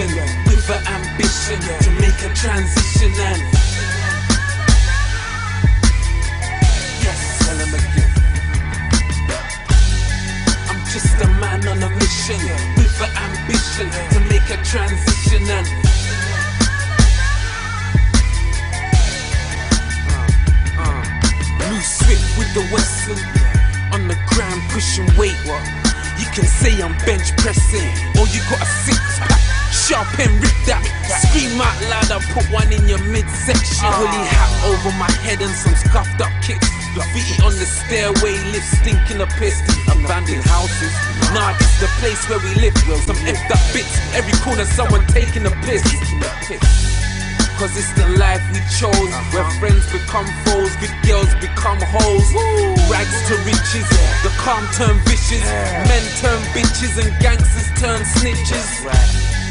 ambition to make a transition and yes, tell him again. I'm just a man on a mission with an ambition to make a transition and uh, uh, Move swift with the Western on the ground pushing weight. What? You can say I'm bench pressing, or you got a put one in your midsection. Woolly hat over my head and some scuffed up kicks. Graffiti on the stairway, lift stinking of piss. Abandoned houses. Nah, this the place where we live. Some effed up bits. Every corner, someone taking a piss. Cause it's the life we chose Where uh-huh. friends become foes, good girls become hoes Rags to riches, the calm turn vicious Men turn bitches and gangsters turn snitches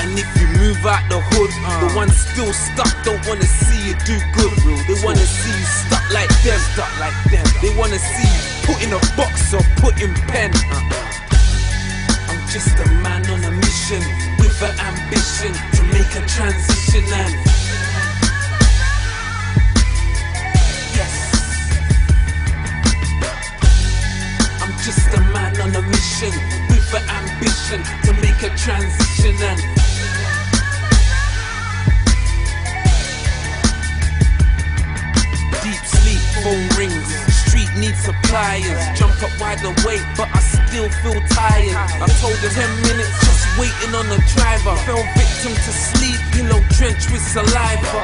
and if you move out the hood, the uh. ones still stuck don't wanna see you do good. They wanna see you stuck like them, stuck like them. They wanna see you put in a box or put in pen. Uh. I'm just a man on a mission with an ambition to make a transition and yes, I'm just a man on a mission with an ambition to make a transition and Needs suppliers. Jump up wide awake, but I still feel tired. I told them 10 minutes just waiting on the driver. Fell victim to sleep, pillow drenched with saliva.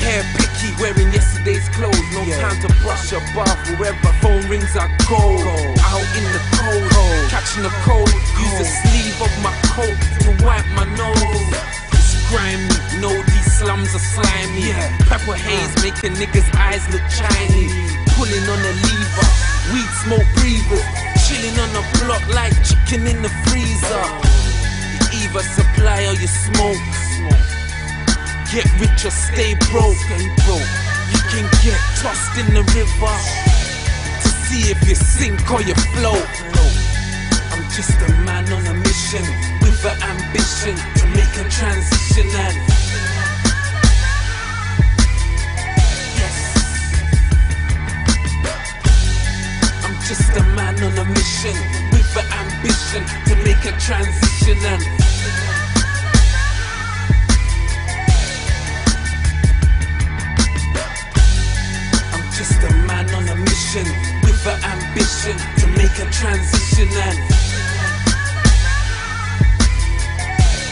Hair picky, wearing yesterday's clothes. No time to brush your bath. Wherever phone rings, I go. Out in the cold, catching the cold. Use the sleeve of my coat to wipe my nose. It's grimy, know these slums are slimy. Pepper haze making niggas' eyes look shiny. Pulling on the lever, weed smoke breathers. Chilling on the block like chicken in the freezer. You either supply or you smoke. Get rich or. Stay broke. You can get tossed in the river to see if you sink or you float. I'm just a man on a mission with an ambition just a man on a mission with an ambition to make a transition and I'm just a man on a mission with an ambition to make a transition and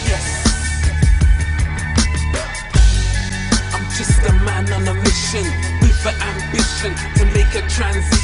yes, I'm just a man on a mission with an ambition to make a transition